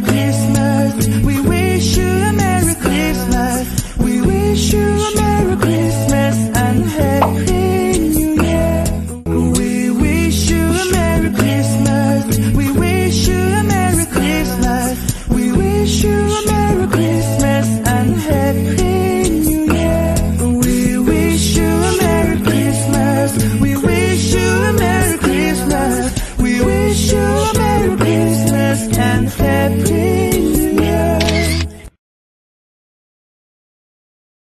Christmas. accepted.